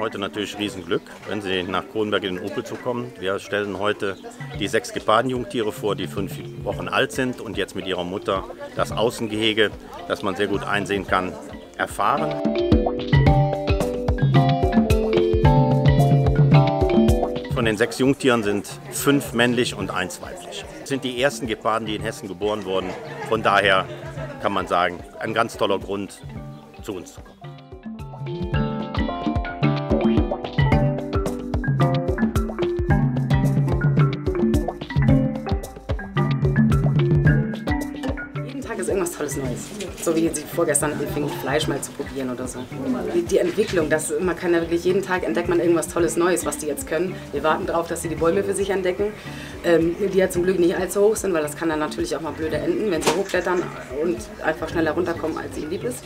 heute natürlich Riesenglück, wenn sie nach Kronberg in den Opelzug kommen. Wir stellen heute die sechs Gepardenjungtiere vor, die fünf Wochen alt sind und jetzt mit ihrer Mutter das Außengehege, das man sehr gut einsehen kann, erfahren. Von den sechs Jungtieren sind fünf männlich und eins weiblich. Das sind die ersten Geparden, die in Hessen geboren wurden. Von daher kann man sagen, ein ganz toller Grund, zu uns zu kommen. Ist irgendwas Tolles Neues. So wie sie vorgestern anfing, Fleisch mal zu probieren oder so. Die, die, Entwicklung, das, man kann ja wirklich jeden Tag entdeckt man irgendwas Tolles Neues, was die jetzt können. Wir warten darauf, dass sie die Bäume für sich entdecken, ähm, die ja zum Glück nicht allzu hoch sind, weil das kann dann natürlich auch mal blöde enden, wenn sie hochklettern und einfach schneller runterkommen, als ihnen lieb ist.